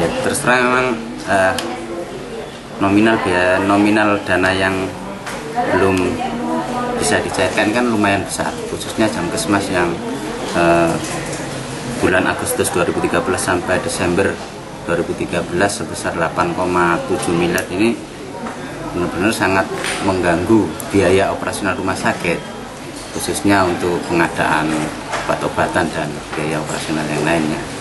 ya terus terang memang eh, nominal biaya nominal dana yang belum bisa dicairkan kan lumayan besar khususnya jam kesmas yang eh, bulan Agustus 2013 sampai Desember 2013 sebesar 8,7 miliar ini benar-benar sangat mengganggu biaya operasional rumah sakit khususnya untuk pengadaan obat-obatan dan biaya operasional yang lainnya.